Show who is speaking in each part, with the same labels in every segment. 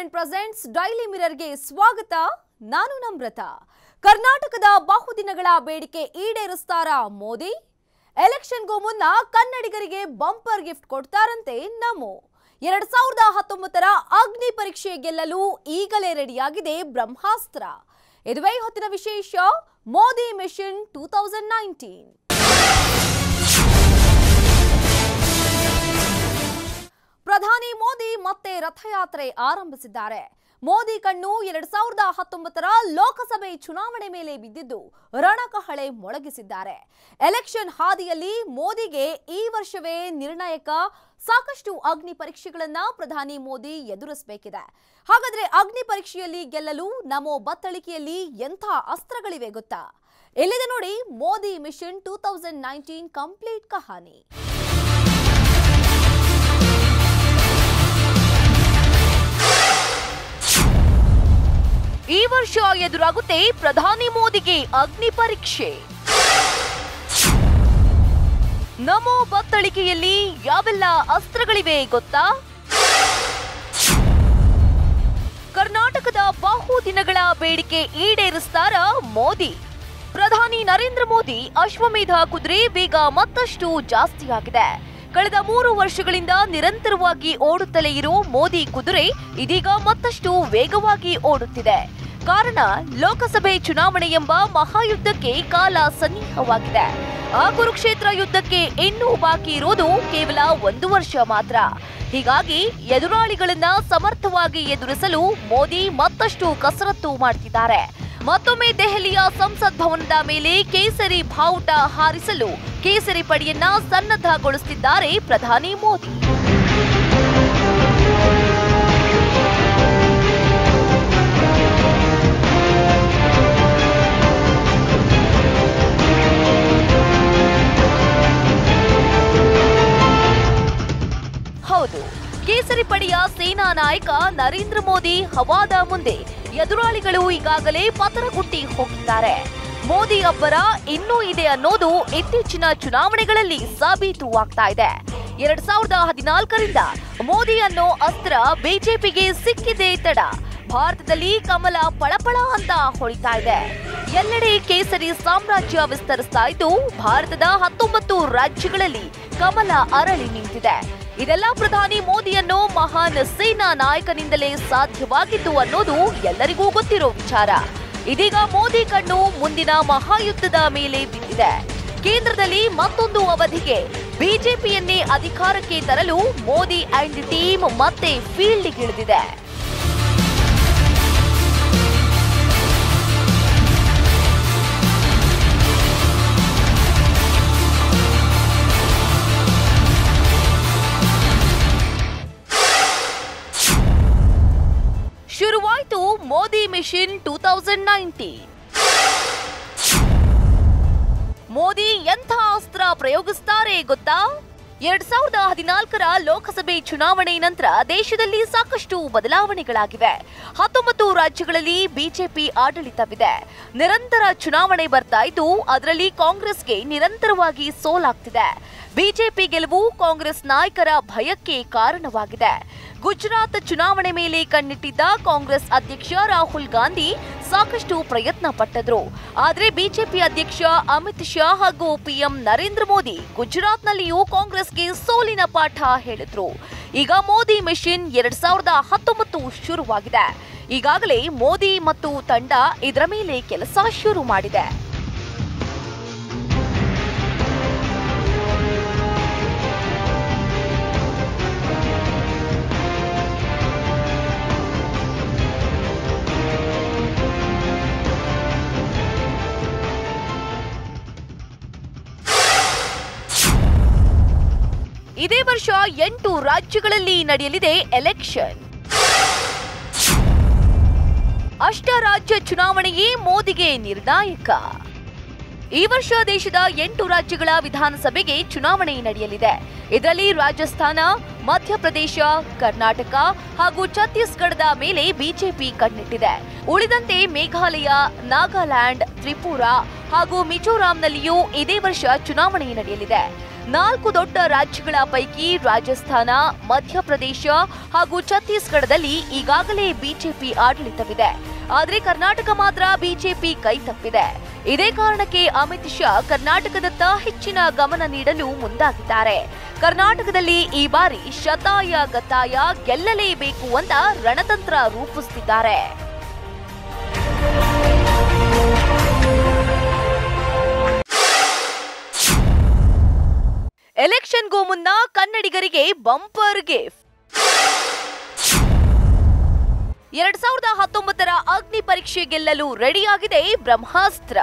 Speaker 1: Entertainment presents daily ಮಿರರ್ಗೆ ಸ್ವಾಗತ. ನಾನು ನಮ್ರತ. ಕರ್ನಾಟಕದ ಬಹುದಿನಗಳ ಬೇಡಿಕೆ ಈಡೇರಿಸ್ತಾರ ಮೋದಿ. ಎಲೆಕ್ಷನ್ಗೂ ಮುನ್ನ ಕನ್ನಡಿಗರಿಗೆ ಬಂಪರ್ ಗಿಫ್ಟ್ ಕೊಡ್ತಾರಂತೆ ನಮೋ. ಎರಡ್ ಸಾವಿರದ ಹತ್ತೊಂಬತ್ತರ ಅಗ್ನಿ ಪರೀಕ್ಷೆ ಗೆಲ್ಲಲು ಈಗಲೇ ರೆಡಿಯಾಗಿದೆ ಬ್ರಹ್ಮಾಸ್ತ್ರ. ಇದುವೇ ಹೊತ್ತಿನ ವಿಶೇಷ Modi mission two thousand nineteen. ಪ್ರಧಾನಿ ಮೋದಿ ಮತ್ತೆ ರಥಯಾತ್ರೆ ಆರಂಭಿಸಿದ್ದಾರೆ. ಮೋದಿ ಕಣ್ಣು ಎರಡ್ ಸಾವಿರದ ಹತ್ತೊಂಬತ್ತರ ಲೋಕಸಭೆ ಚುನಾವಣೆ ಮೇಲೆ ಬಿದ್ದಿದ್ದು ರಣಕಹಳೆ ಮೊಳಗಿಸಿದ್ದಾರೆ. ಎಲೆಕ್ಷನ್ ಹಾದಿಯಲ್ಲಿ ಮೋದಿಗೆ ಈ ವರ್ಷವೇ ನಿರ್ಣಾಯಕ ಸಾಕಷ್ಟು ಅಗ್ನಿ ಪರೀಕ್ಷೆಗಳನ್ನ ಪ್ರಧಾನಿ ಮೋದಿ ಎದುರಿಸಬೇಕಿದೆ. ಹಾಗಾದ್ರೆ ಅಗ್ನಿ ಪರೀಕ್ಷೆಯಲ್ಲಿ ಗೆಲ್ಲಲು ನಮೋ ಬತ್ತಳಿಕೆಯಲ್ಲಿ ಎಂಥ ಅಸ್ತ್ರಗಳಿವೆ ಗೊತ್ತಾ? ಎಲ್ಲಿದೆ ನೋಡಿ Modi mission two thousand nineteen complete ಕಹಾನಿ. ಈ ವರ್ಷ ಎದುರಾಗುತ್ತೆ ಪ್ರಧಾನಿ ಮೋದಿಗೆ ಅಗ್ನಿ ಪರೀಕ್ಷೆ. ನಮೋ ಬತ್ತಳಿಕೆಯಲ್ಲಿ ಯಾವೆಲ್ಲ ಅಸ್ತ್ರಗಳಿವೆ ಗೊತ್ತಾ? ಕರ್ನಾಟಕದ ಬಹು ದಿನಗಳ ಬೇಡಿಕೆ ಈಡೇರಿಸ್ತಾರ ಮೋದಿ. ಪ್ರಧಾನಿ ನರೇಂದ್ರ ಮೋದಿ ಅಶ್ವಮೇಧ ಕುದುರೆ ವೇಗ ಮತ್ತಷ್ಟು ಜಾಸ್ತಿಯಾಗಿದೆ. ಕಳೆದ ಮೂರು ವರ್ಷಗಳಿಂದ ನಿರಂತರವಾಗಿ ಓಡುತ್ತಲೇ ಇರೋ ಮೋದಿ ಕುದುರೆ ಇದೀಗ ಮತ್ತಷ್ಟು ವೇಗವಾಗಿ ಓಡುತ್ತಿದೆ. ಕಾರಣ ಲೋಕಸಭೆ ಚುನಾವಣೆ ಎಂಬ ಮಹಾಯುದ್ಧಕ್ಕೆ ಕಾಲ ಸನ್ನಿಹವಾಗಿದೆ ಆ ಕುರುಕ್ಷೇತ್ರ ಯುದ್ಧಕ್ಕೆ ಇನ್ನೂ ಬಾಕಿ ಇರೋದು ಕೇವಲ ಒಂದು ವರ್ಷ ಮಾತ್ರ. ಹೀಗಾಗಿ ಎದುರಾಳಿಗಳನ್ನ ಸಮರ್ಥವಾಗಿ ಎದುರಿಸಲು ಮೋದಿ ಮತ್ತಷ್ಟು ಕಸರತ್ತು ಮಾಡ್ತಿದ್ದಾರೆ. ಮತ್ತೊಮ್ಮೆ ದೆಹಲಿಯ ಸಂಸತ್ ಭವನದ ಮೇಲೆ ಕೇಸರಿ ಭಾವುಟ ಹಾರಿಸಲು ಕೇಸರಿ ಪಡೆಯನ್ನ ಸನ್ನದ್ಧಗೊಳಿಸುತ್ತಿದ್ದಾರೆ ಪ್ರಧಾನಿ ಮೋದಿ. ಹೌದು, ಕೇಸರಿ ಪಡೆಯ ಸೇನಾ ನಾಯಕ ನರೇಂದ್ರ ಮೋದಿ ಹವಾದ ಮುಂದೆ ಎದುರಾಳಿಗಳು ಈಗಾಗಲೇ ಪತನಗುಟ್ಟಿ ಹೋಗಿದ್ದಾರೆ. ಮೋದಿ ಅಬ್ಬರ ಇನ್ನೂ ಇದೆ ಅನ್ನೋದು ಇತ್ತೀಚಿನ ಚುನಾವಣೆಗಳಲ್ಲಿ ಸಾಬೀತು ಆಗ್ತಾ ಇದೆ. ಎರಡ್ ಸಾವಿರದ ಹದಿನಾಲ್ಕರಿಂದ ಮೋದಿ ಅನ್ನೋ ಅಸ್ತ್ರ ಬಿಜೆಪಿಗೆ ಸಿಕ್ಕಿದೆ ತಡ. ಭಾರತದಲ್ಲಿ ಕಮಲ ಪಳಪಳ ಅಂತ ಹೊಳಿತಾ ಇದೆ. ಎಲ್ಲೆಡೆ ಕೇಸರಿ ಸಾಮ್ರಾಜ್ಯ ವಿಸ್ತರಿಸ್ತಾ ಇದ್ದು, ಭಾರತದ ಹತ್ತೊಂಬತ್ತು ರಾಜ್ಯಗಳಲ್ಲಿ ಕಮಲ ಅರಳಿ ನಿಂತಿದೆ. ಇದೆಲ್ಲ ಪ್ರಧಾನಿ ಮೋದಿಯನ್ನು ಮಹಾನ್ ಸೇನಾ ನಾಯಕನಿಂದಲೇ ಸಾಧ್ಯವಾಗಿದ್ದು ಅನ್ನೋದು ಎಲ್ಲರಿಗೂ ಗೊತ್ತಿರೋ ವಿಚಾರ. ಇದೀಗ ಮೋದಿ ಕಣ್ಣು ಮುಂದಿನ ಮಹಾಯುದ್ಧದ ಮೇಲೆ ಬಿದ್ದಿದೆ. ಕೇಂದ್ರದಲ್ಲಿ ಮತ್ತೊಂದು ಅವಧಿಗೆ ಬಿಜೆಪಿಯನ್ನೇ ಅಧಿಕಾರಕ್ಕೆ ತರಲು ಮೋದಿ ಅಂಡ್ ಟೀಮ್ ಮತ್ತೆ ಫೀಲ್ಡ್ಗಿಳಿದಿದೆ Modi mission two thousand nineteen Modi ಎಂಥ ಅಸ್ತ್ರ ಪ್ರಯೋಗಿಸ್ತಾರೆ ಗೊತ್ತಾ? ಎರಡ್ ಸಾವಿರದ ಹದಿನಾಲ್ಕರ ಲೋಕಸಭೆ ಚುನಾವಣೆ ನಂತರ ದೇಶದಲ್ಲಿ ಸಾಕಷ್ಟು ಬದಲಾವಣೆಗಳಾಗಿವೆ. ಹತ್ತೊಂಬತ್ತು ರಾಜ್ಯಗಳಲ್ಲಿ ಬಿಜೆಪಿ ಆಡಳಿತವಿದೆ. ನಿರಂತರ ಚುನಾವಣೆ ಬರ್ತಾ ಇದ್ದು, ಅದರಲ್ಲಿ ಕಾಂಗ್ರೆಸ್ಗೆ ನಿರಂತರವಾಗಿ ಸೋಲಾಗ್ತಿದೆ. ಬಿಜೆಪಿ ಗೆಲುವು ಕಾಂಗ್ರೆಸ್ ನಾಯಕರ ಭಯಕ್ಕೆ ಕಾರಣವಾಗಿದೆ. ಗುಜರಾತ್ ಚುನಾವಣೆ ಮೇಲೆ ಕಣ್ಣಿಟ್ಟಿದ್ದ ಕಾಂಗ್ರೆಸ್ ಅಧ್ಯಕ್ಷ ರಾಹುಲ್ ಗಾಂಧಿ ಸಾಕಷ್ಟು ಪ್ರಯತ್ನ ಪಟ್ಟದ್ರು. ಆದರೆ ಬಿಜೆಪಿ ಅಧ್ಯಕ್ಷ ಅಮಿತ್ ಶಾ ಹಾಗೂ ಪಿಎಂ ನರೇಂದ್ರ ಮೋದಿ ಗುಜರಾತ್ನಲ್ಲಿಯೂ ಕಾಂಗ್ರೆಸ್ಗೆ ಸೋಲಿನ ಪಾಠ ಹೇಳಿದ್ರು. ಈಗ ಮೋದಿ ಮಿಷಿನ್ ಎರಡ್ ಸಾವಿರದ ಹತ್ತೊಂಬತ್ತು ಶುರುವಾಗಿದೆ. ಈಗಾಗಲೇ ಮೋದಿ ಮತ್ತು ತಂಡ ಇದರ ಮೇಲೆ ಕೆಲಸ ಶುರು ಮಾಡಿದೆ. ವರ್ಷ ಎಂಟು ರಾಜ್ಯಗಳಲ್ಲಿ ನಡೆಯಲಿದೆ ಎಲೆಕ್ಷನ್ ಅಷ್ಟ ರಾಜ್ಯ ಚುನಾವಣೆಯೇ ಮೋದಿಗೆ ನಿರ್ಣಾಯಕ. ಈ ವರ್ಷ ದೇಶದ ಎಂಟು ರಾಜ್ಯಗಳ ವಿಧಾನಸಭೆಗೆ ಚುನಾವಣೆ ನಡೆಯಲಿದೆ. ಇದರಲ್ಲಿ ರಾಜಸ್ಥಾನ, ಮಧ್ಯಪ್ರದೇಶ, ಕರ್ನಾಟಕ ಹಾಗೂ ಛತ್ತೀಸ್ಗಢದ ಮೇಲೆ ಬಿಜೆಪಿ ಕಣ್ಣಿಟ್ಟಿದೆ. ಉಳಿದಂತೆ ಮೇಘಾಲಯ, ನಾಗಾಲ್ಯಾಂಡ್, ತ್ರಿಪುರಾ ಹಾಗೂ ಮಿಜೋರಾಂನಲ್ಲಿಯೂ ಇದೇ ವರ್ಷ ಚುನಾವಣೆ ನಡೆಯಲಿದೆ. ನಾಲ್ಕು ದೊಡ್ಡ ರಾಜ್ಯಗಳ ಪೈಕಿ ರಾಜಸ್ಥಾನ, ಮಧ್ಯಪ್ರದೇಶ ಹಾಗೂ ಛತ್ತೀಸ್ಗಢದಲ್ಲಿ ಈಗಾಗಲೇ ಬಿಜೆಪಿ ಆಡಳಿತವಿದೆ. ಆದರೆ ಕರ್ನಾಟಕ ಮಾತ್ರ ಬಿಜೆಪಿ ಕೈ ತಪ್ಪಿದೆ. ಇದೇ ಕಾರಣಕ್ಕೆ ಅಮಿತ್ ಶಾ ಕರ್ನಾಟಕದತ್ತ ಹೆಚ್ಚಿನ ಗಮನ ನೀಡಲು ಮುಂದಾಗಿದ್ದಾರೆ. ಕರ್ನಾಟಕದಲ್ಲಿ ಈ ಬಾರಿ ಶತಾಯ, ಗತಾಯ ಗೆಲ್ಲಲೇಬೇಕು ಅಂತ ರಣತಂತ್ರ ರೂಪಿಸುತ್ತಿದ್ದಾರೆ ಮುನ್ನ ಕನ್ನಡಿಗರಿಗೆ ಬಂಪರ್ ಗಿಫ್ಟ್. ಎರಡ್ ಸಾವಿರದ ಹತ್ತೊಂಬತ್ತರ ಅಗ್ನಿ ಪರೀಕ್ಷೆ ಗೆಲ್ಲಲು ರೆಡಿಯಾಗಿದೆ ಬ್ರಹ್ಮಾಸ್ತ್ರ.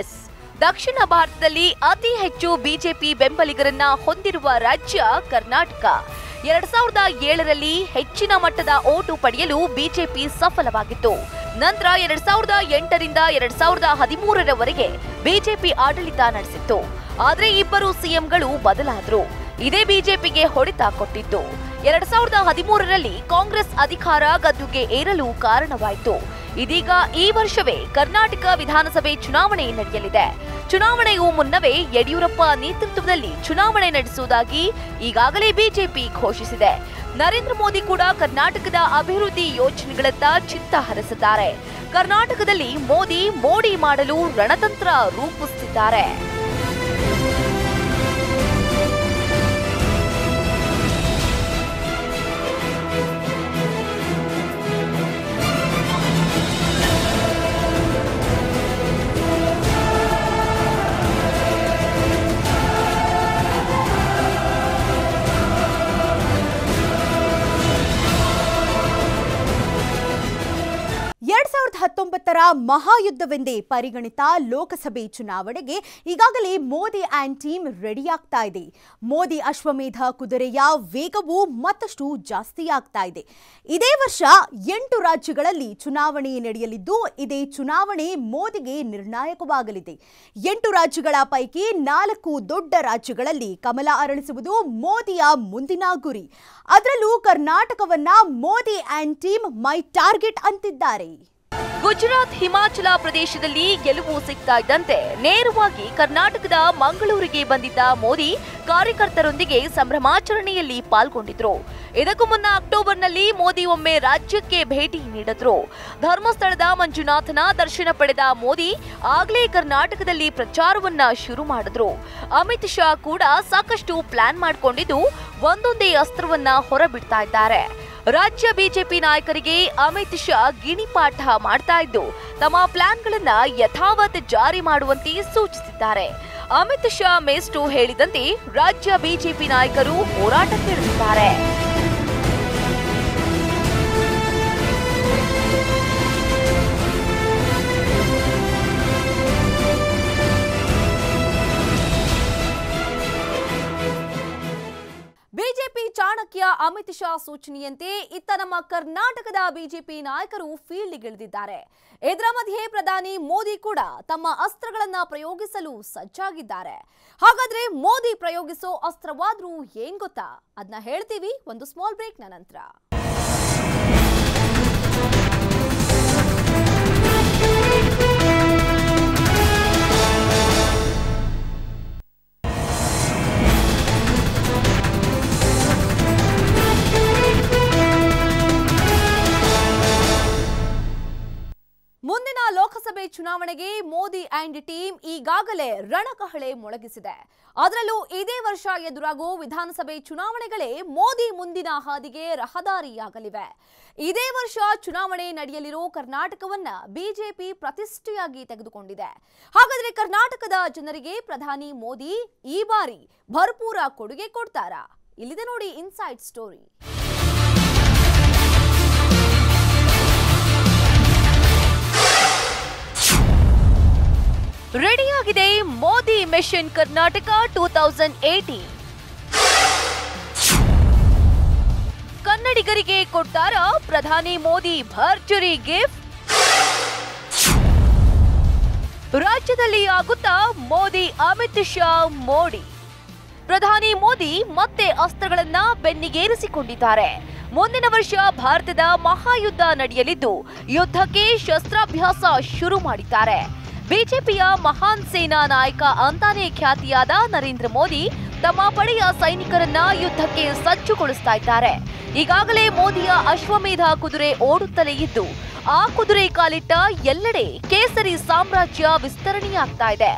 Speaker 1: ಎಸ್ ದಕ್ಷಿಣ ಭಾರತದಲ್ಲಿ ಅತಿ ಹೆಚ್ಚು ಬಿಜೆಪಿ ಬೆಂಬಲಿಗರನ್ನ ಹೊಂದಿರುವ ರಾಜ್ಯ ಕರ್ನಾಟಕ. ಎರಡ್ ಸಾವಿರದ ಏಳರಲ್ಲಿ ಹೆಚ್ಚಿನ ಮಟ್ಟದ ಓಟು ಪಡೆಯಲು ಬಿಜೆಪಿ ಸಫಲವಾಗಿತ್ತು. ನಂತರ ಎರಡ್ ಸಾವಿರದ ಎಂಟರಿಂದ ಎರಡ್ ಸಾವಿರದ ಹದಿಮೂರರವರೆಗೆ ಬಿಜೆಪಿ ಆಡಳಿತ ನಡೆಸಿತ್ತು. ಆದ್ರೆ ಇಬ್ಬರು ಸಿಎಂಗಳು ಬದಲಾದ್ರು. ಇದೇ ಬಿಜೆಪಿಗೆ ಹೊಡೆತ ಕೊಟ್ಟಿತ್ತು ಎರಡ್ ಸಾವಿರದ ಹದಿಮೂರರಲ್ಲಿ ಕಾಂಗ್ರೆಸ್ ಅಧಿಕಾರ ಗದ್ದುಗೆ ಏರಲು ಕಾರಣವಾಯಿತು. ಇದೀಗ ಈ ವರ್ಷವೇ ಕರ್ನಾಟಕ ವಿಧಾನಸಭೆ ಚುನಾವಣೆ ನಡೆಯಲಿದೆ. ಚುನಾವಣೆಗೂ ಮುನ್ನವೇ ಯಡಿಯೂರಪ್ಪ ನೇತೃತ್ವದಲ್ಲಿ ಚುನಾವಣೆ ನಡೆಸುವುದಾಗಿ ಈಗಾಗಲೇ ಬಿಜೆಪಿ ಘೋಷಿಸಿದೆ. ನರೇಂದ್ರ ಮೋದಿ ಕೂಡ ಕರ್ನಾಟಕದ ಅಭಿವೃದ್ಧಿ ಯೋಜನೆಗಳತ್ತ ಚಿತ್ತ ಹರಿಸಿದ್ದಾರೆ. ಕರ್ನಾಟಕದಲ್ಲಿ ಮೋದಿ ಮೋಡಿ ಮಾಡಲು ರಣತಂತ್ರ ರೂಪಿಸುತ್ತಿದ್ದಾರೆ.
Speaker 2: ಎರಡ್ ಸಾವಿರದ ಹತ್ತೊಂಬತ್ತರ ಮಹಾಯುದ್ಧವೆಂದೇ ಪರಿಗಣಿತ ಲೋಕಸಭೆ ಚುನಾವಣೆಗೆ ಈಗಾಗಲೇ ಮೋದಿ ಆ್ಯಂಡ್ ಟೀಮ್ ರೆಡಿಯಾಗ್ತಾ ಇದೆ. ಮೋದಿ ಅಶ್ವಮೇಧ ಕುದುರೆಯ ವೇಗವು ಮತ್ತಷ್ಟು ಜಾಸ್ತಿಯಾಗ್ತಾ ಇದೆ. ಇದೇ ವರ್ಷ ಎಂಟು ರಾಜ್ಯಗಳಲ್ಲಿ ಚುನಾವಣೆ ನಡೆಯಲಿದ್ದು, ಇದೇ ಚುನಾವಣೆ ಮೋದಿಗೆ ನಿರ್ಣಾಯಕವಾಗಲಿದೆ. ಎಂಟು ರಾಜ್ಯಗಳ ಪೈಕಿ ನಾಲ್ಕು ದೊಡ್ಡ ರಾಜ್ಯಗಳಲ್ಲಿ ಕಮಲ ಅರಳಿಸುವುದು ಮೋದಿಯ ಮುಂದಿನ ಗುರಿ. ಅದರಲ್ಲೂ ಕರ್ನಾಟಕವನ್ನ Modi and team my target ಅಂತಿದ್ದಾರೆ.
Speaker 1: ಗುಜರಾತ್, ಹಿಮಾಚಲ ಪ್ರದೇಶದಲ್ಲಿ ಗೆಲುವು ಸಿಗ್ತಾ ಇದ್ದಂತೆ ನೇರವಾಗಿ ಕರ್ನಾಟಕದ ಮಂಗಳೂರಿಗೆ ಬಂದಿದ್ದ ಮೋದಿ ಕಾರ್ಯಕರ್ತರೊಂದಿಗೆ ಸಂಭ್ರಮಾಚರಣೆಯಲ್ಲಿ ಪಾಲ್ಗೊಂಡಿದ್ರು. ಇದಕ್ಕೂ ಮುನ್ನ ಅಕ್ಟೋಬರ್ನಲ್ಲಿ ಮೋದಿ ಒಮ್ಮೆ ರಾಜ್ಯಕ್ಕೆ ಭೇಟಿ ನೀಡಿದ್ರು. ಧರ್ಮಸ್ಥಳದ ಮಂಜುನಾಥನ ದರ್ಶನ ಪಡೆದ ಮೋದಿ ಆಗ್ಲೇ ಕರ್ನಾಟಕದಲ್ಲಿ ಪ್ರಚಾರವನ್ನ ಶುರು ಮಾಡಿದ್ರು. ಅಮಿತ್ ಶಾ ಕೂಡ ಸಾಕಷ್ಟು ಪ್ಲಾನ್ ಮಾಡ್ಕೊಂಡಿದ್ದು ಒಂದೊಂದೇ ಅಸ್ತ್ರವನ್ನ ಹೊರಬಿಡ್ತಾ ಇದ್ದಾರೆ. ರಾಜ್ಯ ಬಿಜೆಪಿ ನಾಯಕರಿಗೆ ಅಮಿತ್ ಶಾ ಗಿಣಿಪಾಠ ಮಾಡ್ತಾ ಇದ್ದು, ತಮ್ಮ ಪ್ಲಾನ್ಗಳನ್ನ ಯಥಾವತ್ ಜಾರಿ ಮಾಡುವಂತೆ ಸೂಚಿಸಿದ್ದಾರೆ. ಅಮಿತ್ ಶಾ ಮೇಸ್ಟು ಹೇಳಿದಂತೆ ರಾಜ್ಯ ಬಿಜೆಪಿ ನಾಯಕರು ಹೋರಾಟಕ್ಕಿಳಿದಿದ್ದಾರೆ
Speaker 3: ಚಾಣಕ್ಯ ಅಮಿತ್ ಶಾ ಸೂಚನೆಯಂತೆ ಇತ್ತ ನಮ್ಮ ಕರ್ನಾಟಕದ ಬಿಜೆಪಿ ನಾಯಕರು ಫೀಲ್ಡ್ಗಿಳಿದಿದ್ದಾರೆ ಇದರ ಮಧ್ಯೆ ಪ್ರಧಾನಿ ಮೋದಿ ಕೂಡ ತಮ್ಮ ಅಸ್ತ್ರಗಳನ್ನ ಪ್ರಯೋಗಿಸಲು ಸಜ್ಜಾಗಿದ್ದಾರೆ. ಹಾಗಾದ್ರೆ ಮೋದಿ ಪ್ರಯೋಗಿಸೋ ಅಸ್ತ್ರವಾದ್ರೂ ಏನ್ ಗೊತ್ತಾ? ಅದನ್ನ ಹೇಳ್ತೀವಿ ಒಂದು ಸ್ಮಾಲ್ ಬ್ರೇಕ್ನ ನಂತರ. ಮುಂದಿನ ಲೋಕಸಭೆ ಚುನಾವಣೆಗೆ ಮೋದಿ ಆ್ಯಂಡ್ ಟೀಮ್ ಈಗಾಗಲೇ ರಣಕಹಳೆ ಮೊಳಗಿಸಿದೆ. ಅದರಲ್ಲೂ ಇದೇ ವರ್ಷ ಎದುರಾಗೋ ವಿಧಾನಸಭೆ ಚುನಾವಣೆಗಳೇ ಮೋದಿ ಮುಂದಿನ ಹಾದಿಗೆ ರಹದಾರಿಯಾಗಲಿವೆ. ಇದೇ ವರ್ಷ ಚುನಾವಣೆ ನಡೆಯಲಿರೋ ಕರ್ನಾಟಕವನ್ನ ಬಿಜೆಪಿ ಪ್ರತಿಷ್ಠೆಯಾಗಿ ತೆಗೆದುಕೊಂಡಿದೆ. ಹಾಗಾದ್ರೆ ಕರ್ನಾಟಕದ ಜನರಿಗೆ ಪ್ರಧಾನಿ ಮೋದಿ ಈ ಬಾರಿ ಭರ್ಪೂರ ಕೊಡುಗೆ ಕೊಡ್ತಾರಾ? ಇಲ್ಲಿದೆ ನೋಡಿ ಇನ್ಸೈಡ್ ಸ್ಟೋರಿ
Speaker 1: ರೆಡಿಯಾಗಿದೆ Modi mission Karnataka two thousand eighteen ಕನ್ನಡಿಗರಿಗೆ ಕೊಡ್ತಾರ ಪ್ರಧಾನಿ ಮೋದಿ ಭರ್ಜರಿ ಗಿಫ್ಟ್. ರಾಜ್ಯದಲ್ಲಿ ಆಗುತ್ತಾ ಮೋದಿ ಅಮಿತ್ ಶಾ ಮೋಡಿ. ಪ್ರಧಾನಿ ಮೋದಿ ಮತ್ತೆ ಅಸ್ತ್ರಗಳನ್ನ ಬೆನ್ನಿಗೇರಿಸಿಕೊಂಡಿದ್ದಾರೆ. ಮುಂದಿನ ವರ್ಷ ಭಾರತದ ಮಹಾಯುದ್ಧ ನಡೆಯಲಿದ್ದು, ಯುದ್ಧಕ್ಕೆ ಶಸ್ತ್ರಾಭ್ಯಾಸ ಶುರು ಮಾಡಿದ್ದಾರೆ. ಬಿಜೆಪಿಯ ಮಹಾನ್ ಸೇನಾ ನಾಯಕ ಅಂತಾನೇ ಖ್ಯಾತಿಯಾದ ನರೇಂದ್ರ ಮೋದಿ ತಮ್ಮ ಪಡೆಯ ಸೈನಿಕರನ್ನ ಯುದ್ಧಕ್ಕೆ ಸಜ್ಜುಗೊಳಿಸ್ತಾ ಇದ್ದಾರೆ. ಈಗಾಗಲೇ ಮೋದಿಯ ಅಶ್ವಮೇಧ ಕುದುರೆ ಓಡುತ್ತಲೇ ಇದ್ದು, ಆ ಕುದುರೆ ಕಾಲಿಟ್ಟ ಎಲ್ಲೆಡೆ ಕೇಸರಿ ಸಾಮ್ರಾಜ್ಯ ವಿಸ್ತರಣೆಯಾಗ್ತಾ ಇದೆ.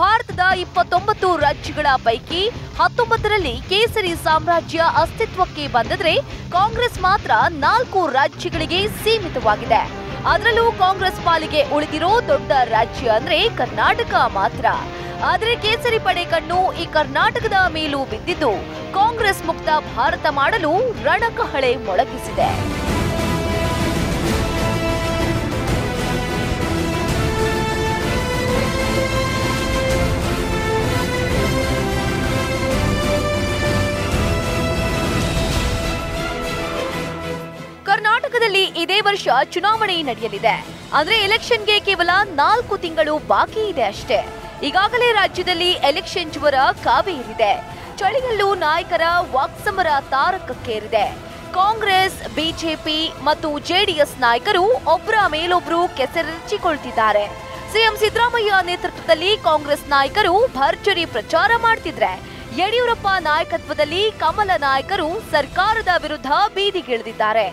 Speaker 1: ಭಾರತದ ಇಪ್ಪತ್ತೊಂಬತ್ತು ರಾಜ್ಯಗಳ ಪೈಕಿ ಹತ್ತೊಂಬತ್ತರಲ್ಲಿ ಕೇಸರಿ ಸಾಮ್ರಾಜ್ಯ ಅಸ್ತಿತ್ವಕ್ಕೆ ಬಂದಿದ್ರೆ ಕಾಂಗ್ರೆಸ್ ಮಾತ್ರ ನಾಲ್ಕು ರಾಜ್ಯಗಳಿಗೆ ಸೀಮಿತವಾಗಿದೆ. ಅದರಲ್ಲೂ ಕಾಂಗ್ರೆಸ್ ಪಾಲಿಗೆ ಉಳಿದಿರೋ ದೊಡ್ಡ ರಾಜ್ಯ ಅಂದ್ರೆ ಕರ್ನಾಟಕ ಮಾತ್ರ. ಆದರೆ ಕೇಸರಿ ಪಡೆ ಕಣ್ಣು ಈ ಕರ್ನಾಟಕದ ಮೇಲೂ ಬಿದ್ದಿದ್ದು. ಕಾಂಗ್ರೆಸ್ ಮುಕ್ತ ಭಾರತ ಮಾಡಲು ರಣಕಹಳೆ ಮೊಳಗಿಸಿದೆ. ಕರ್ನಾಟಕದಲ್ಲಿ ಇದೇ ವರ್ಷ ಚುನಾವಣೆ ನಡೆಯಲಿದೆ. ಅಂದ್ರೆ ಎಲೆಕ್ಷನ್ಗೆ ಕೇವಲ ನಾಲ್ಕು ತಿಂಗಳು ಬಾಕಿ ಇದೆ ಅಷ್ಟೇ. ಈಗಾಗಲೇ ರಾಜ್ಯದಲ್ಲಿ ಎಲೆಕ್ಷನ್ ಜ್ವರ ಕಾವೇರಿದೆ. ಚಳಿಯಲ್ಲೂ ನಾಯಕರ ವಾಕ್ಸಮರ ತಾರಕಕ್ಕೇರಿದೆ. ಕಾಂಗ್ರೆಸ್, ಬಿಜೆಪಿ ಮತ್ತು ಜೆಡಿಎಸ್ ನಾಯಕರು ಒಬ್ಬರ ಮೇಲೊಬ್ರು ಕೆಸರೆರಚಿಕೊಳ್ತಿದ್ದಾರೆ ಸಿಎಂ ಸಿದ್ದರಾಮಯ್ಯ ನೇತೃತ್ವದಲ್ಲಿ ಕಾಂಗ್ರೆಸ್ ನಾಯಕರು ಭರ್ಜರಿ ಪ್ರಚಾರ ಮಾಡ್ತಿದ್ರೆ ಯಡಿಯೂರಪ್ಪ ನಾಯಕತ್ವದಲ್ಲಿ ಕಮಲ ನಾಯಕರು ಸರ್ಕಾರದ ವಿರುದ್ಧ ಬೀದಿಗಿಳಿದಿದ್ದಾರೆ.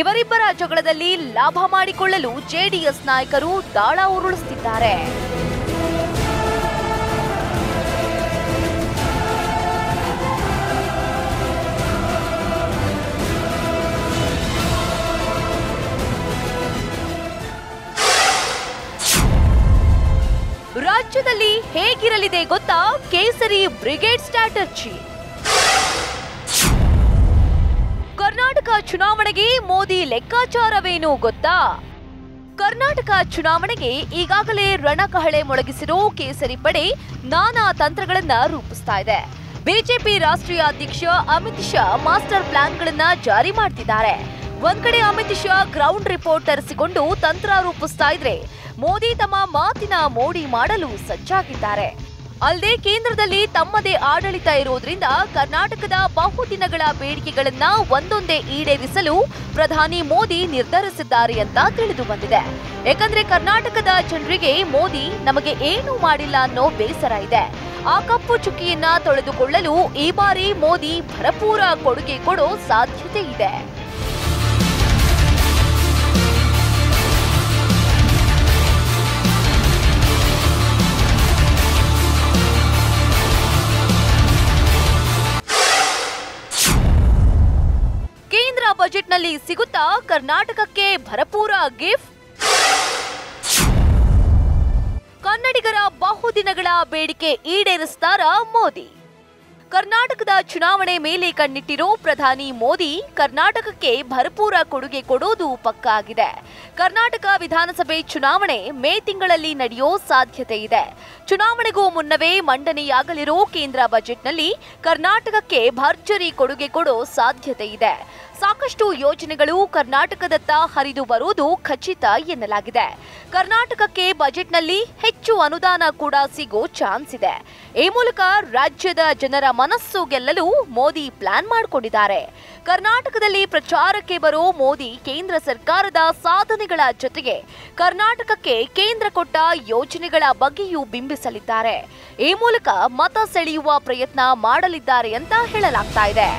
Speaker 1: ಇವರಿಬ್ಬರ ಜಗಳದಲ್ಲಿ ಲಾಭ ಮಾಡಿಕೊಳ್ಳಲು ಜೆಡಿಎಸ್ ನಾಯಕರು ದಾಳ ಉರುಳಿಸುತ್ತಿದ್ದಾರೆ ರಾಜ್ಯದಲ್ಲಿ ಹೇಗಿರಲಿದೆ ಗೊತ್ತಾ? ಕೇಸರಿ ಬ್ರಿಗೇಡ್ ಸ್ಟ್ರಾಟರ್ಜಿ ಕರ್ನಾಟಕ ಚುನಾವಣೆಗೆ ಮೋದಿ ಲೆಕ್ಕಾಚಾರವೇನು ಗೊತ್ತಾ? ಕರ್ನಾಟಕ ಚುನಾವಣೆಗೆ ಈಗಾಗಲೇ ರಣಕಹಳೆ ಮೊಳಗಿಸಿರೋ ಕೇಸರಿ ಪಡೆ ನಾನಾ ತಂತ್ರಗಳನ್ನ ರೂಪಿಸ್ತಾ ಇದೆ. ಬಿಜೆಪಿ ರಾಷ್ಟ್ರೀಯ ಅಧ್ಯಕ್ಷ ಅಮಿತ್ ಶಾ ಮಾಸ್ಟರ್ ಪ್ಲಾನ್ಗಳನ್ನ ಜಾರಿ ಮಾಡ್ತಿದ್ದಾರೆ. ಒಂದ್ ಕಡೆ ಅಮಿತ್ ಶಾ ಗ್ರೌಂಡ್ ರಿಪೋರ್ಟ್ ತರಿಸಿಕೊಂಡು ತಂತ್ರ ರೂಪಿಸ್ತಾ ಇದ್ರೆ, ಮೋದಿ ತಮ್ಮ ಮಾತಿನ ಮೋಡಿ ಮಾಡಲು ಸಜ್ಜಾಗಿದ್ದಾರೆ. ಅಲ್ಲದೆ ಕೇಂದ್ರದಲ್ಲಿ ತಮ್ಮದೇ ಆಡಳಿತ ಇರುವುದರಿಂದ ಕರ್ನಾಟಕದ ಬಹುದಿನಗಳ ಬೇಡಿಕೆಗಳನ್ನ ಒಂದೊಂದೇ ಈಡೇರಿಸಲು ಪ್ರಧಾನಿ ಮೋದಿ ನಿರ್ಧರಿಸಿದ್ದಾರೆ ಅಂತ ತಿಳಿದು ಬಂದಿದೆ. ಯಾಕಂದ್ರೆ ಕರ್ನಾಟಕದ ಜನರಿಗೆ ಮೋದಿ ನಮಗೆ ಏನೂ ಮಾಡಿಲ್ಲ ಅನ್ನೋ ಬೇಸರ ಇದೆ. ಆ ಕಪ್ಪು ಚುಕ್ಕಿಯನ್ನ ತೊಳೆದುಕೊಳ್ಳಲು ಈ ಬಾರಿ ಮೋದಿ ಭರಪೂರ ಕೊಡುಗೆ ಕೊಡೋ ಸಾಧ್ಯತೆ ಇದೆ. ಬಜೆಟ್ನಲ್ಲಿ ಸಿಗುತ್ತಾ ಕರ್ನಾಟಕಕ್ಕೆ ಭರಪೂರ ಗಿಫ್ಟ್? ಕನ್ನಡಿಗರ ಬಹುದಿನಗಳ ಬೇಡಿಕೆ ಈಡೇರಿಸ್ತಾರ ಮೋದಿ? ಕರ್ನಾಟಕದ ಚುನಾವಣೆ ಮೇಲೆ ಕಣ್ಣಿಟ್ಟಿರೋ ಪ್ರಧಾನಿ ಮೋದಿ ಕರ್ನಾಟಕಕ್ಕೆ ಭರಪೂರ ಕೊಡುಗೆ ಕೊಡೋದು ಪಕ್ಕಾ ಆಗಿದೆ. ಕರ್ನಾಟಕ ವಿಧಾನಸಭೆ ಚುನಾವಣೆ ಮೇ ತಿಂಗಳಲ್ಲಿ ನಡೆಯೋ ಸಾಧ್ಯತೆ ಇದೆ. ಚುನಾವಣೆಗೂ ಮುನ್ನವೇ ಮಂಡನೆಯಾಗಲಿರೋ ಕೇಂದ್ರ ಬಜೆಟ್ನಲ್ಲಿ ಕರ್ನಾಟಕಕ್ಕೆ ಭರ್ಜರಿ ಕೊಡುಗೆ ಕೊಡೋ ಸಾಧ್ಯತೆ ಇದೆ. ಸಾಕಷ್ಟು ಯೋಜನೆಗಳು ಕರ್ನಾಟಕದತ್ತ ಹರಿದು ಬರುವುದು ಖಚಿತ ಎನ್ನಲಾಗಿದೆ. ಕರ್ನಾಟಕಕ್ಕೆ ಬಜೆಟ್ನಲ್ಲಿ ಹೆಚ್ಚು ಅನುದಾನ ಕೂಡ ಸಿಗೋ ಚಾನ್ಸ್ ಇದೆ. ಈ ಮೂಲಕ ರಾಜ್ಯದ ಜನರ ಮನಸ್ಸು ಗೆಲ್ಲಲು ಮೋದಿ ಪ್ಲಾನ್ ಮಾಡಿಕೊಂಡಿದ್ದಾರೆ. ಕರ್ನಾಟಕದಲ್ಲಿ ಪ್ರಚಾರಕ್ಕೆ ಬರೋ ಮೋದಿ ಕೇಂದ್ರ ಸರ್ಕಾರದ ಸಾಧನೆಗಳ ಜೊತೆಗೆ ಕರ್ನಾಟಕಕ್ಕೆ ಕೇಂದ್ರ ಕೊಟ್ಟ ಯೋಜನೆಗಳ ಬಗ್ಗೆಯೂ ಬಿಂಬಿಸಲಿದ್ದಾರೆ. ಈ ಮೂಲಕ ಮತ ಸೆಳೆಯುವ ಪ್ರಯತ್ನ ಮಾಡಲಿದ್ದಾರೆ ಅಂತ ಹೇಳಲಾಗ್ತಾ ಇದೆ.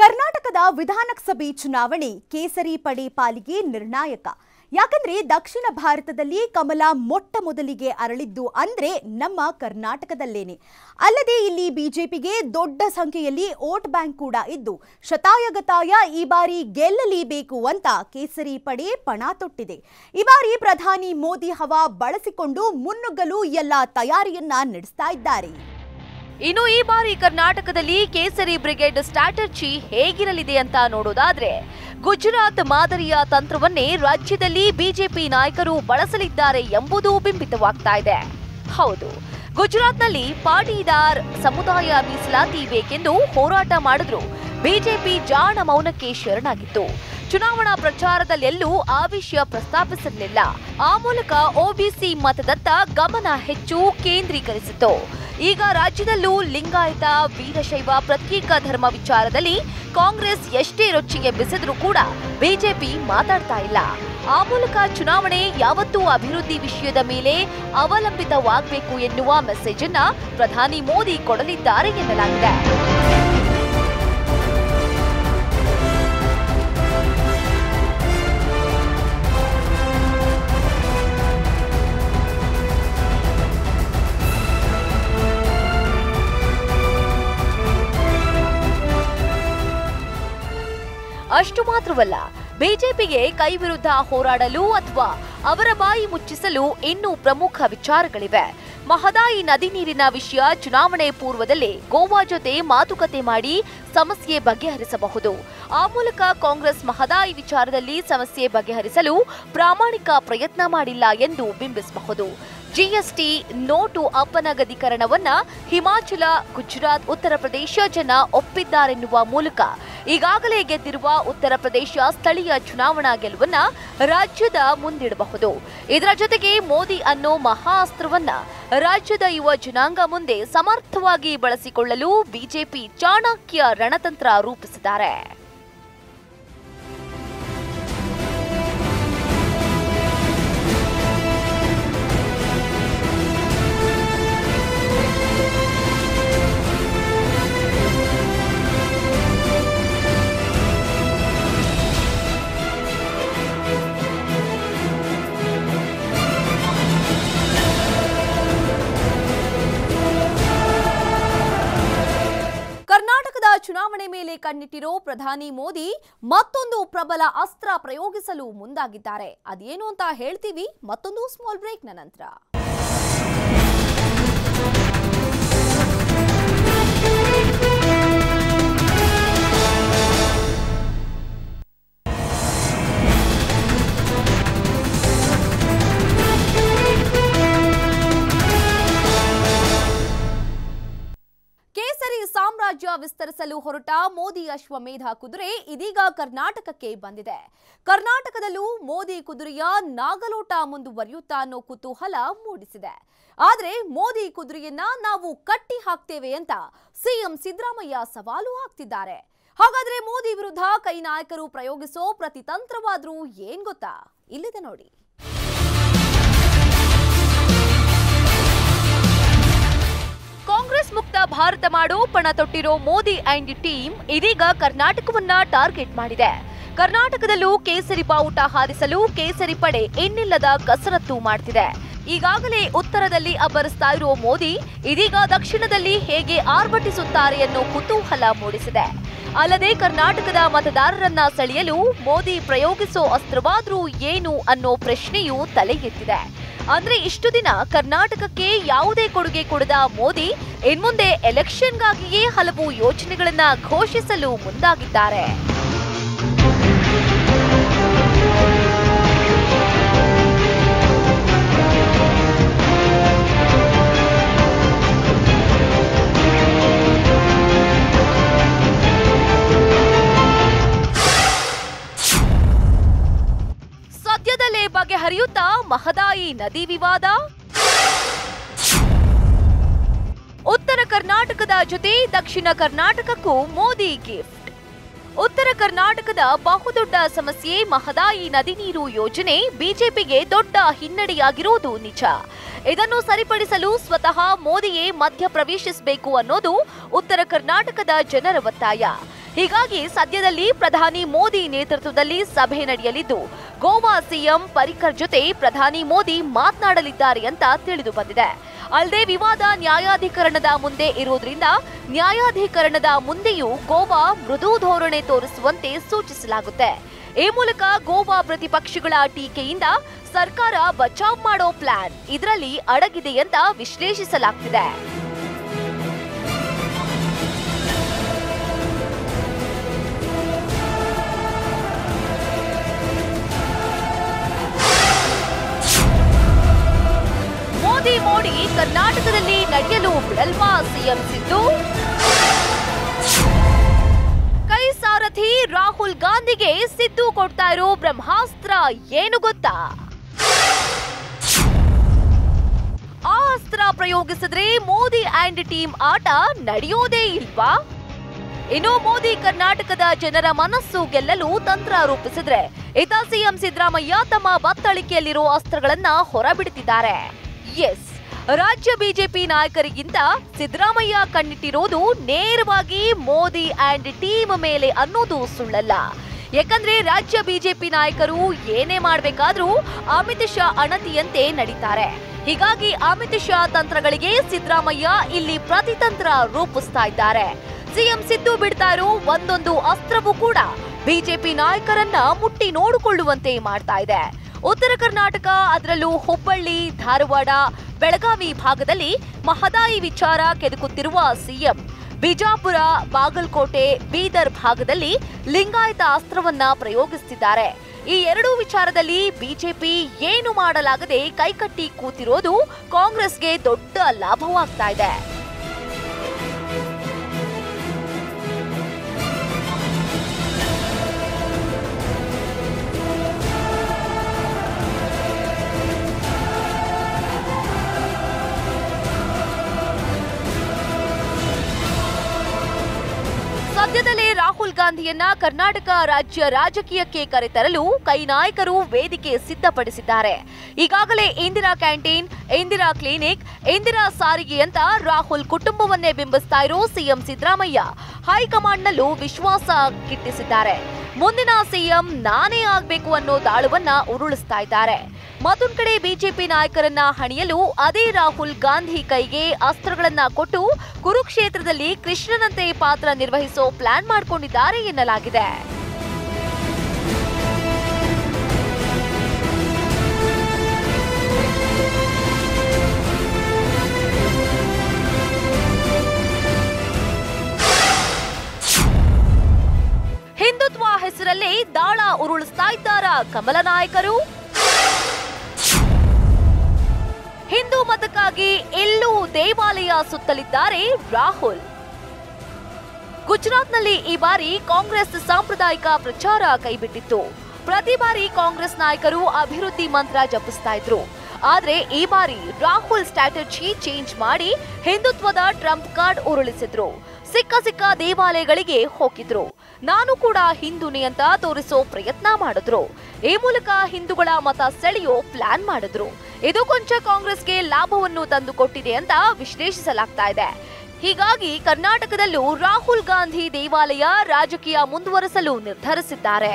Speaker 2: ಕರ್ನಾಟಕದ ವಿಧಾನಸಭೆ ಚುನಾವಣೆ ಕೇಸರಿ ಪಡೆ ಪಾಲಿಗೆ ನಿರ್ಣಾಯಕ. ಯಾಕಂದ್ರೆ ದಕ್ಷಿಣ ಭಾರತದಲ್ಲಿ ಕಮಲ ಮೊಟ್ಟ ಮೊದಲಿಗೆ ಅರಳಿದ್ದು ಅಂದ್ರೆ ನಮ್ಮ ಕರ್ನಾಟಕದಲ್ಲೇನೆ. ಅಲ್ಲದೆ ಇಲ್ಲಿ ಬಿಜೆಪಿಗೆ ದೊಡ್ಡ ಸಂಖ್ಯೆಯಲ್ಲಿ ವೋಟ್ ಬ್ಯಾಂಕ್ ಕೂಡ ಇದ್ದು, ಶತಾಯಗತಾಯ ಈ ಬಾರಿ ಗೆಲ್ಲಲೇಬೇಕು ಅಂತ ಕೇಸರಿ ಪಡೆ ಪಣ ತೊಟ್ಟಿದೆ. ಈ ಬಾರಿ ಪ್ರಧಾನಿ ಮೋದಿ ಹವಾ ಬಳಸಿಕೊಂಡು ಮುನ್ನುಗ್ಗಲು ಎಲ್ಲ ತಯಾರಿಯನ್ನ ನಡೆಸ್ತಾ ಇದ್ದಾರೆ.
Speaker 1: ಇನ್ನು ಈ ಬಾರಿ ಕರ್ನಾಟಕದಲ್ಲಿ ಕೇಸರಿ ಬ್ರಿಗೇಡ್ ಸ್ಟ್ರಾಟರ್ಜಿ ಹೇಗಿರಲಿದೆ ಅಂತ ನೋಡೋದಾದ್ರೆ ಗುಜರಾತ್ ಮಾದರಿಯ ತಂತ್ರವನ್ನೇ ರಾಜ್ಯದಲ್ಲಿ ಬಿಜೆಪಿ ನಾಯಕರು ಬಳಸಲಿದ್ದಾರೆ ಎಂಬುದು ಬಿಂಬಿತವಾಗ್ತಾ ಇದೆ. ಹೌದು ಗುಜರಾತ್ನಲ್ಲಿ ಪಾಟೀದಾರ್ ಸಮುದಾಯ ಮೀಸಲಾತಿ ಬೇಕೆಂದು ಹೋರಾಟ ಮಾಡಿದ್ರು. ಬಿಜೆಪಿ ಜಾಣ ಮೌನಕ್ಕೆ ಶರಣಾಗಿತ್ತು. ಚುನಾವಣಾ ಪ್ರಚಾರದಲ್ಲೆಲ್ಲೂ ಆ ವಿಷಯ ಪ್ರಸ್ತಾಪಿಸಿರಲಿಲ್ಲ ಆ ಮೂಲಕ ಒಬಿಸಿ ಮತದತ್ತ ಗಮನ ಹೆಚ್ಚು ಕೇಂದ್ರೀಕರಿಸಿತು ಈಗ ರಾಜ್ಯದಲ್ಲೂ ಲಿಂಗಾಯತ, ವೀರಶೈವ ಪ್ರತ್ಯೇಕ ಧರ್ಮ ವಿಚಾರದಲ್ಲಿ ಕಾಂಗ್ರೆಸ್ ಎಷ್ಟೇ ರೊಚ್ಚಿಗೆ ಬಿಸಿದ್ರೂ ಕೂಡ ಬಿಜೆಪಿ ಮಾತಾಡ್ತಾ ಇಲ್ಲ. ಆ ಮೂಲಕ ಚುನಾವಣೆ ಯಾವತ್ತೂ ಅಭಿವೃದ್ಧಿ ವಿಷಯದ ಮೇಲೆ ಅವಲಂಬಿತವಾಗಬೇಕು ಎನ್ನುವ ಮೆಸೇಜ್ ಅನ್ನ ಪ್ರಧಾನಿ ಮೋದಿ ಕೊಡಲಿದ್ದಾರೆ ಎನ್ನಲಾಗಿದೆ. ಅಷ್ಟು ಮಾತ್ರವಲ್ಲ ಬಿಜೆಪಿಗೆ ಕೈ ವಿರುದ್ಧ ಹೋರಾಡಲು ಅಥವಾ ಅವರ ಬಾಯಿ ಮುಚ್ಚಿಸಲು ಇನ್ನೂ ಪ್ರಮುಖ ವಿಚಾರಗಳಿವೆ. ಮಹದಾಯಿ ನದಿ ನೀರಿನ ವಿಷಯ ಚುನಾವಣೆ ಪೂರ್ವದಲ್ಲಿ ಗೋವಾ ಜೊತೆ ಮಾತುಕತೆ ಮಾಡಿ ಸಮಸ್ಯೆ ಬಗೆಹರಿಸಬಹುದು. ಆ ಮೂಲಕ ಕಾಂಗ್ರೆಸ್ ಮಹದಾಯಿ ವಿಚಾರದಲ್ಲಿ ಸಮಸ್ಯೆ ಬಗೆಹರಿಸಲು ಪ್ರಾಮಾಣಿಕ ಪ್ರಯತ್ನ ಮಾಡಿಲ್ಲ ಎಂದು ಬಿಂಬಿಸಬಹುದು. ಜಿಎಸ್ಟಿ ನೋಟು ಅಪನಗದೀಕರಣವನ್ನ ಹಿಮಾಚಲ, ಗುಜರಾತ್, ಉತ್ತರ ಪ್ರದೇಶ ಜನ ಒಪ್ಪಿದ್ದಾರೆನ್ನುವ ಮೂಲಕ ಈಗಾಗಲೇ ಗೆದ್ದಿರುವ ಉತ್ತರ ಪ್ರದೇಶ ಸ್ಥಳೀಯ ಚುನಾವಣಾ ಗೆಲುವನ್ನ ರಾಜ್ಯದ ಮುಂದಿಡಬಹುದು. ಇದರ ಜೊತೆಗೆ ಮೋದಿ ಅನ್ನೋ ಮಹಾ ಅಸ್ತ್ರವನ್ನ ರಾಜ್ಯದ ಯುವ ಜನಾಂಗ ಮುಂದೆ ಸಮರ್ಥವಾಗಿ ಬಳಸಿಕೊಳ್ಳಲು ಬಿಜೆಪಿ ಚಾಣಕ್ಯ ರಣತಂತ್ರ ರೂಪಿಸಿದ್ದಾರೆ.
Speaker 3: ಕಣ್ಣಿಟ್ಟಿರೋ ಪ್ರಧಾನಿ ಮೋದಿ ಮತ್ತೊಂದು ಪ್ರಬಲ ಅಸ್ತ್ರ ಪ್ರಯೋಗಿಸಲು ಮುಂದಾಗಿದ್ದಾರೆ. ಅದೇನು ಅಂತ ಹೇಳ್ತೀವಿ ಮತ್ತೊಂದು ಸ್ಮಾಲ್ ಬ್ರೇಕ್ನ ನಂತರ. ವಿಸ್ತರಿಸಲು ಹೊರಟ ಮೋದಿ ಅಶ್ವಮೇಧ ಕುದುರೆ ಇದೀಗ ಕರ್ನಾಟಕಕ್ಕೆ ಬಂದಿದೆ. ಕರ್ನಾಟಕದಲ್ಲೂ ಮೋದಿ ಕುದುರೆಯ ನಾಗಲೋಟ ಮುಂದುವರಿಯುತ್ತಾ ಅನ್ನೋ ಕುತೂಹಲ ಮೂಡಿಸಿದೆ. ಆದರೆ ಮೋದಿ ಕುದುರೆಯನ್ನ ನಾವು ಕಟ್ಟಿ ಹಾಕ್ತೇವೆ ಅಂತ ಸಿಎಂ ಸಿದ್ದರಾಮಯ್ಯ ಸವಾಲು ಹಾಕ್ತಿದ್ದಾರೆ. ಹಾಗಾದ್ರೆ ಮೋದಿ ವಿರುದ್ಧ ಕೈ ನಾಯಕರು ಪ್ರಯೋಗಿಸೋ ಪ್ರತಿತಂತ್ರವಾದ್ರೂ ಏನ್ ಗೊತ್ತಾ? ಇಲ್ಲಿದೆ ನೋಡಿ.
Speaker 1: ಕಾಂಗ್ರೆಸ್ ಮುಕ್ತ ಭಾರತ ಮಾಡೋ, ಪಣ ತೊಟ್ಟಿರೋ ಮೋದಿ ಅಂಡ್ ಟೀಮ್ ಇದೀಗ ಕರ್ನಾಟಕವನ್ನ ಟಾರ್ಗೆಟ್ ಮಾಡಿದೆ. ಕರ್ನಾಟಕದಲ್ಲೂ ಕೇಸರಿ ಬಾವುಟ ಹಾರಿಸಲು ಕೇಸರಿ ಪಡೆ ಇನ್ನಿಲ್ಲದ ಕಸರತ್ತು ಮಾಡ್ತಿದೆ. ಈಗಾಗಲೇ ಉತ್ತರದಲ್ಲಿ ಅಬ್ಬರಿಸ್ತಾ ಇರೋ ಮೋದಿ ಇದೀಗ ದಕ್ಷಿಣದಲ್ಲಿ ಹೇಗೆ ಆರ್ಭಟಿಸುತ್ತಾರೆ ಅನ್ನೋ ಕುತೂಹಲ ಮೂಡಿಸಿದೆ. ಅಲ್ಲದೆ ಕರ್ನಾಟಕದ ಮತದಾರರನ್ನ ಸೆಳೆಯಲು ಮೋದಿ ಪ್ರಯೋಗಿಸೋ ಅಸ್ತ್ರವಾದ್ರೂ ಏನು ಅನ್ನೋ ಪ್ರಶ್ನೆಯೂ ತಲೆ ಎತ್ತಿದೆ ಅಂದ್ರೆ ಇಷ್ಟು ದಿನ ಕರ್ನಾಟಕಕ್ಕೆ ಯಾವುದೇ ಕೊಡುಗೆ ಕೊಡದ ಮೋದಿ ಇನ್ಮುಂದೆ ಎಲೆಕ್ಷನ್ಗಾಗಿಯೇ ಹಲವು ಯೋಜನೆಗಳನ್ನ ಘೋಷಿಸಲು ಮುಂದಾಗಿದ್ದಾರೆ. ಮಹದಾಯಿ ನದಿ ವಿವಾದ? ಉತ್ತರ ಕರ್ನಾಟಕದ ಜೊತೆ ದಕ್ಷಿಣ ಕರ್ನಾಟಕಕ್ಕೂ ಮೋದಿ ಗಿಫ್ಟ್. ಉತ್ತರ ಕರ್ನಾಟಕದ ಬಹುದೊಡ್ಡ ಸಮಸ್ಯೆ ಮಹದಾಯಿ ನದಿ ನೀರು ಯೋಜನೆ ಬಿಜೆಪಿಗೆ ದೊಡ್ಡ ಹಿನ್ನಡೆಯಾಗಿರುವುದು ನಿಜ. ಇದನ್ನು ಸರಿಪಡಿಸಲು ಸ್ವತಃ ಮೋದಿಯೇ ಮಧ್ಯ ಪ್ರವೇಶಿಸಬೇಕು ಅನ್ನೋದು ಉತ್ತರ ಕರ್ನಾಟಕದ ಜನರ ಒತ್ತಾಯ. ಹೀಗಾಗಿ ಸದ್ಯದಲ್ಲಿ ಪ್ರಧಾನಿ ಮೋದಿ ನೇತೃತ್ವದಲ್ಲಿ ಸಭೆ ನಡೆಯಲಿದ್ದು, ಗೋವಾ ಸಿಎಂ ಪರಿಕರ್ ಜೊತೆ ಪ್ರಧಾನಿ ಮೋದಿ ಮಾತನಾಡಲಿದ್ದಾರೆ ಅಂತ ತಿಳಿದು ಬಂದಿದೆ. ಅಲ್ಲದೆ ವಿವಾದ ನ್ಯಾಯಾಧಿಕರಣದ ಮುಂದೆ ಇರುವುದರಿಂದ ನ್ಯಾಯಾಧಿಕರಣದ ಮುಂದೆಯೂ ಗೋವಾ ಮೃದು ಧೋರಣೆ ತೋರಿಸುವಂತೆ ಸೂಚಿಸಲಾಗುತ್ತೆ. ಈ ಮೂಲಕ ಗೋವಾ ಪ್ರತಿಪಕ್ಷಗಳ ಟೀಕೆಯಿಂದ ಸರ್ಕಾರ ಬಚಾವ್ ಮಾಡೋ ಪ್ಲಾನ್ ಇದರಲ್ಲಿ ಅಡಗಿದೆ ಅಂತ ವಿಶ್ಲೇಷಿಸಲಾಗ್ತಿದೆ. ಕರ್ನಾಟಕದಲ್ಲಿ ನಡೆಯಲು ಬಿಡಲ್ವಾ ಸಿಎಂ ಸಿದ್ದು. ಕೈ ಸಾರಥಿ ರಾಹುಲ್ ಗಾಂಧಿಗೆ ಸಿದ್ದು ಕೊಡ್ತಾ ಇರೋ ಬ್ರಹ್ಮಾಸ್ತ್ರ ಏನು ಗೊತ್ತಾ? ಆ ಅಸ್ತ್ರ ಪ್ರಯೋಗಿಸಿದ್ರೆ ಮೋದಿ ಆ್ಯಂಡ್ ಟೀಮ್ ಆಟ ನಡೆಯೋದೇ ಇಲ್ವಾ? ಇನ್ನು ಮೋದಿ ಕರ್ನಾಟಕದ ಜನರ ಮನಸ್ಸು ಗೆಲ್ಲಲು ತಂತ್ರ ರೂಪಿಸಿದ್ರೆ ಇತ ಸಿಎಂ ಸಿದ್ದರಾಮಯ್ಯ ತಮ್ಮ ಬತ್ತಳಿಕೆಯಲ್ಲಿರೋ ಅಸ್ತ್ರಗಳನ್ನ ಹೊರಬಿಡುತ್ತಿದ್ದಾರೆ ಎಸ್. ರಾಜ್ಯ ಬಿಜೆಪಿ ನಾಯಕರಿಗಿಂತ ಸಿದ್ದರಾಮಯ್ಯ ಕಣ್ಣಿಟ್ಟಿರೋದು ನೇರವಾಗಿ ಮೋದಿ ಅಂಡ್ ಟೀಮ್ ಮೇಲೆ ಅನ್ನೋದು ಸುಳ್ಳಲ್ಲ. ಯಾಕಂದ್ರೆ ರಾಜ್ಯ ಬಿಜೆಪಿ ನಾಯಕರು ಏನೇ ಮಾಡಬೇಕಾದ್ರೂ ಅಮಿತ್ ಶಾ ಅಣತಿಯಂತೆ ನಡೀತಾರೆ. ಹೀಗಾಗಿ ಅಮಿತ್ ಶಾ ತಂತ್ರಗಳಿಗೆ ಸಿದ್ದರಾಮಯ್ಯ ಇಲ್ಲಿ ಪ್ರತಿತಂತ್ರ ರೂಪಿಸ್ತಾ ಇದ್ದಾರೆ. ಸಿಎಂ ಸಿದ್ದು ಬಿಡ್ತಾ ಒಂದೊಂದು ಅಸ್ತ್ರವೂ ಕೂಡ ಬಿಜೆಪಿ ನಾಯಕರನ್ನ ಮುಟ್ಟಿ ನೋಡಿಕೊಳ್ಳುವಂತೆ ಮಾಡ್ತಾ ಇದೆ. ಉತ್ತರ ಕರ್ನಾಟಕ, ಅದರಲ್ಲೂ ಹುಬ್ಬಳ್ಳಿ, ಧಾರವಾಡ, ಬೆಳಗಾವಿ ಭಾಗದಲ್ಲಿ ಮಹದಾಯಿ ವಿಚಾರ ಕೆದಕುತ್ತಿರುವ ಸಿಎಂ. ಬಿಜಾಪುರ, ಬಾಗಲಕೋಟೆ, ಬೀದರ್ ಭಾಗದಲ್ಲಿ ಲಿಂಗಾಯತ ಅಸ್ತ್ರವನ್ನ ಪ್ರಯೋಗಿಸುತ್ತಿದ್ದಾರೆ ಈ ಎರಡೂ ವಿಚಾರದಲ್ಲಿ ಬಿಜೆಪಿ ಏನು ಮಾಡಲಾಗದೆ ಕೈಕಟ್ಟಿ ಕೂತಿರೋದು ಕಾಂಗ್ರೆಸ್ಗೆ ದೊಡ್ಡ ಲಾಭವಾಗ್ತಾ ಇದೆ. ರಾಹುಲ್ ಗಾಂಧಿಯನ್ನ ಕರ್ನಾಟಕ ರಾಜ್ಯ ರಾಜಕೀಯಕ್ಕೆ ಕರೆತರಲು ಕೈ ನಾಯಕರು ವೇದಿಕೆ ಸಿದ್ಧಪಡಿಸಿದ್ದಾರೆ. ಈಗಾಗಲೇ ಇಂದಿರಾ ಕ್ಯಾಂಟೀನ್, ಇಂದಿರಾ ಕ್ಲಿನಿಕ್, ಇಂದಿರಾ ಸಾರಿಗೆ ಅಂತ ರಾಹುಲ್ ಕುಟುಂಬವನ್ನೇ ಬಿಂಬಿಸ್ತಾ ಇರೋ ಸಿಎಂ ಸಿದ್ದರಾಮಯ್ಯ ಹೈಕಮಾಂಡ್ನಲ್ಲೂ ವಿಶ್ವಾಸ ಗಿಟ್ಟಿಸಿದ್ದಾರೆ. ಮುಂದಿನ ಸಿಎಂ ನಾನೇ ಆಗಬೇಕು ಅನ್ನೋ ದಾಳುವನ್ನ ಉರುಳಿಸ್ತಾ ಇದ್ದಾರೆ. ಮತ್ತೊಂದ್ ಕಡೆ ಬಿಜೆಪಿ ನಾಯಕರನ್ನ ಹಣಿಯಲು ಅದೇ ರಾಹುಲ್ ಗಾಂಧಿ ಕೈಗೆ ಅಸ್ತ್ರಗಳನ್ನ ಕೊಟ್ಟು ಕುರುಕ್ಷೇತ್ರದಲ್ಲಿ ಕೃಷ್ಣನಂತೆ ಪಾತ್ರ ನಿರ್ವಹಿಸೋ ಪ್ಲಾನ್ ಮಾಡ್ಕೊಂಡಿದ್ದಾರೆ ಎನ್ನಲಾಗಿದೆ. ಹಿಂದುತ್ವ ಹೆಸರಲ್ಲಿ ದಾಳ ಉರುಳಿಸ್ತಾ ಇದ್ದಾರಾ ಕಮಲ ನಾಯಕರು? ಮತಕ್ಕಾಗಿ ಎಲ್ಲೂ ದೇವಾಲಯ ಸುತ್ತಲಿದ್ದಾರೆ ರಾಹುಲ್. ಗುಜರಾತ್ನಲ್ಲಿ ಈ ಬಾರಿ ಕಾಂಗ್ರೆಸ್ ಸಾಂಪ್ರದಾಯಿಕ ಪ್ರಚಾರ ಕೈಬಿಟ್ಟಿತ್ತು. ಪ್ರತಿ ಬಾರಿ ಕಾಂಗ್ರೆಸ್ ನಾಯಕರು ಅಭಿವೃದ್ಧಿ ಮಂತ್ರ ಜಪಿಸ್ತಾ ಇದ್ರು. ಆದ್ರೆ ಈ ಬಾರಿ ರಾಹುಲ್ ಸ್ಟ್ರಾಟಜಿ ಚೇಂಜ್ ಮಾಡಿ ಹಿಂದುತ್ವದ ಟ್ರಂಪ್ ಕಾರ್ಡ್ ಉರುಳಿಸಿದ್ರು. ಸಿಕ್ಕ ಸಿಕ್ಕ ದೇವಾಲಯಗಳಿಗೆ ಹೋಗಿದ್ರು. ನಾನು ಕೂಡ ಹಿಂದೂನಿ ಅಂತ ತೋರಿಸೋ ಪ್ರಯತ್ನ ಮಾಡಿದ್ರು. ಈ ಮೂಲಕ ಹಿಂದೂಗಳ ಮತ ಸೆಳೆಯೋ ಪ್ಲಾನ್ ಮಾಡಿದ್ರು. ಇದು ಕೊಂಚ ಕಾಂಗ್ರೆಸ್ಗೆ ಲಾಭವನ್ನು ತಂದುಕೊಟ್ಟಿದೆ ಅಂತ ವಿಶ್ಲೇಷಿಸಲಾಗ್ತಾ ಇದೆ. ಹೀಗಾಗಿ ಕರ್ನಾಟಕದಲ್ಲೂ ರಾಹುಲ್ ಗಾಂಧಿ ದೇವಾಲಯ ರಾಜಕೀಯ ಮುಂದುವರೆಸಲು ನಿರ್ಧರಿಸಿದ್ದಾರೆ.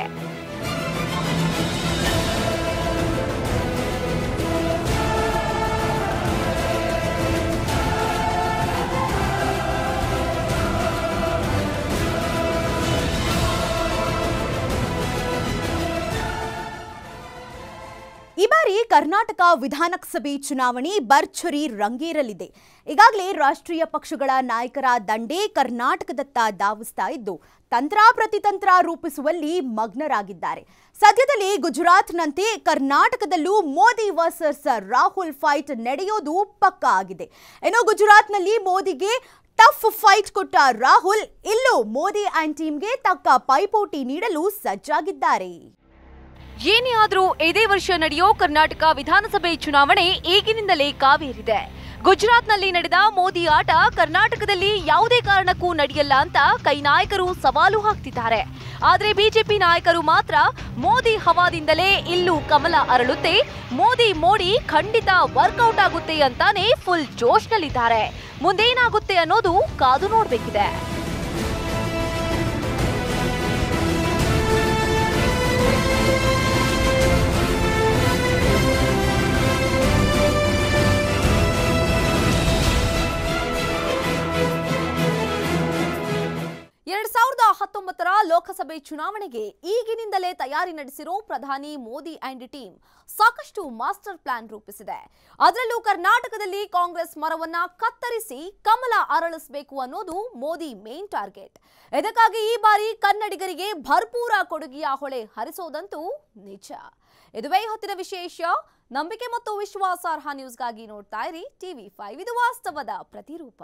Speaker 2: ಕರ್ನಾಟಕ ವಿಧಾನಸಭೆ ಚುನಾವಣೆ ಬರ್ಚುರಿ ರಂಗೇರಲಿದೆ. ಈಗಾಗಲೇ ರಾಷ್ಟ್ರೀಯ ಪಕ್ಷಗಳ ನಾಯಕರ ದಂಡೇ ಕರ್ನಾಟಕದತ್ತ ಧಾವಿಸ್ತಾ ಇದ್ದು, ತಂತ್ರ ಪ್ರತಿತಂತ್ರ ರೂಪಿಸುವಲ್ಲಿ ಮಗ್ನರಾಗಿದ್ದಾರೆ. ಸದ್ಯದಲ್ಲಿ ಗುಜರಾತ್ನಂತೆ ಕರ್ನಾಟಕದಲ್ಲೂ ಮೋದಿ ವರ್ಸಸ್ ರಾಹುಲ್ ಫೈಟ್ ನಡೆಯೋದು ಪಕ್ಕಾ ಆಗಿದೆ. ಏನೋ ಗುಜರಾತ್ನಲ್ಲಿ ಮೋದಿಗೆ ಟಫ್ ಫೈಟ್ ಕೊಟ್ಟ ರಾಹುಲ್, ಇಲ್ಲೂ ಮೋದಿ ಆ್ಯಂಡ್ ಟೀಮ್ಗೆ ತಕ್ಕ ಪೈಪೋಟಿ ನೀಡಲು ಸಜ್ಜಾಗಿದ್ದಾರೆ.
Speaker 1: ಏನೇ ಆದರೂ ಇದೇ ವರ್ಷ ನಡೆಯೋ ಕರ್ನಾಟಕ ವಿಧಾನಸಭೆ ಚುನಾವಣೆ ಈಗಿನಿಂದಲೇ ಕಾವೇರಿದೆ. ಗುಜರಾತ್ನಲ್ಲಿ ನಡೆದ ಮೋದಿ ಆಟ ಕರ್ನಾಟಕದಲ್ಲಿ ಯಾವುದೇ ಕಾರಣಕ್ಕೂ ನಡೆಯಲ್ಲ ಅಂತ ಕೈ ನಾಯಕರು ಸವಾಲು ಹಾಕ್ತಿದ್ದಾರೆ. ಆದರೆ ಬಿಜೆಪಿ ನಾಯಕರು ಮಾತ್ರ ಮೋದಿ ಹವಾದಿಂದಲೇ ಇಲ್ಲೂ ಕಮಲ ಅರಳುತ್ತೆ. ಮೋದಿ ಮೋಡಿ ಖಂಡಿತ ವರ್ಕೌಟ್ ಆಗುತ್ತೆ ಅಂತಾನೆ ಫುಲ್ ಜೋಶ್ನಲ್ಲಿದ್ದಾರೆ. ಮುಂದೇನಾಗುತ್ತೆ ಅನ್ನೋದು ಕಾದು ನೋಡ್ಬೇಕಿದೆ.
Speaker 3: ಸಾವಿರದ ಹತ್ತೊಂಬತ್ತರ ಲೋಕಸಭೆ ಚುನಾವಣೆಗೆ ಈಗಿನಿಂದಲೇ ತಯಾರಿ ನಡೆಸಿರೋ ಪ್ರಧಾನಿ ಮೋದಿ ಅಂಡ್ ಟೀಮ್ ಸಾಕಷ್ಟು ಮಾಸ್ಟರ್ ಪ್ಲಾನ್ ರೂಪಿಸಿದೆ. ಅದರಲ್ಲೂ ಕರ್ನಾಟಕದಲ್ಲಿ ಕಾಂಗ್ರೆಸ್ ಮರವನ್ನ ಕತ್ತರಿಸಿ ಕಮಲ ಅರಳಿಸಬೇಕು ಅನ್ನೋದು ಮೋದಿ ಮೇನ್ ಟಾರ್ಗೆಟ್ ಇದಕ್ಕಾಗಿ ಈ ಬಾರಿ ಕನ್ನಡಿಗರಿಗೆ ಭರ್ಪೂರ ಕೊಡುಗೆಯ ಹೊಳೆ ಹರಿಸೋದಂತೂ ನಿಜ. ಇದುವೇ ಹೊತ್ತಿನ ವಿಶೇಷ, ನಂಬಿಕೆ ಮತ್ತು ವಿಶ್ವಾಸಾರ್ಹ ನ್ಯೂಸ್ಗಾಗಿ ನೋಡ್ತಾ ಇರಿ. ಟಿವಿ ಫೈವ್ ಇದು ವಾಸ್ತವದ ಪ್ರತಿರೂಪ.